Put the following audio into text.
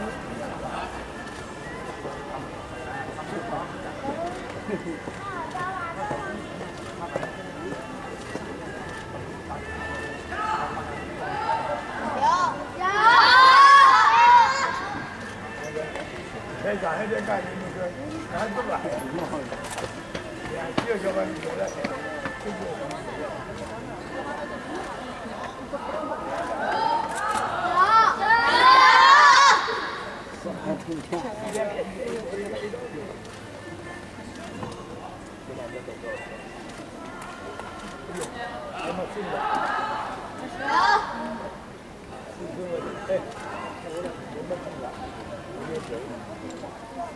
有有。在厂里边干，你说难做吧？哎呀，个小把爷来。好